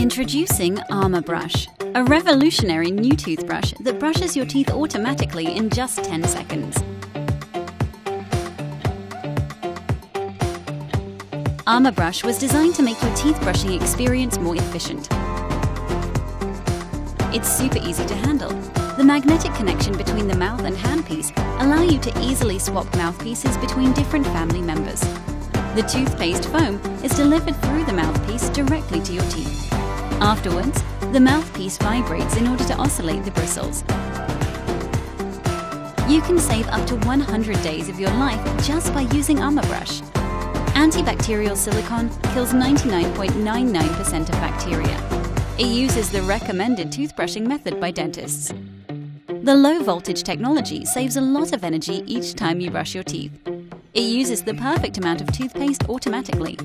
Introducing Amabrush, a revolutionary new toothbrush that brushes your teeth automatically in just 10 seconds. Amabrush was designed to make your teeth brushing experience more efficient. It's super easy to handle. The magnetic connection between the mouth and handpiece allow you to easily swap mouthpieces between different family members. The toothpaste foam is delivered through the mouthpiece directly to your teeth. Afterwards, the mouthpiece vibrates in order to oscillate the bristles. You can save up to 100 days of your life just by using Amabrush. Antibacterial silicone kills 99.99% of bacteria. It uses the recommended toothbrushing method by dentists. The low voltage technology saves a lot of energy each time you brush your teeth. It uses the perfect amount of toothpaste automatically.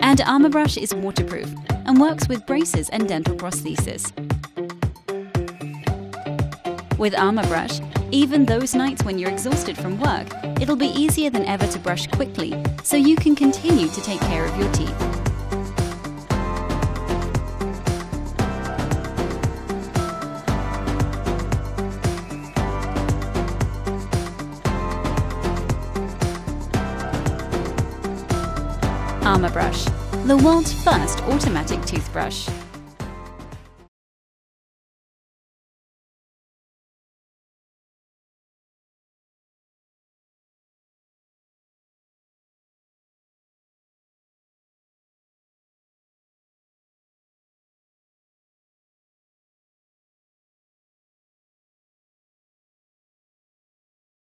And Amabrush is waterproof and works with braces and dental prosthesis. With Amabrush, even those nights when you're exhausted from work, it'll be easier than ever to brush quickly so you can continue to take care of your teeth. Amabrush, the world's first automatic toothbrush.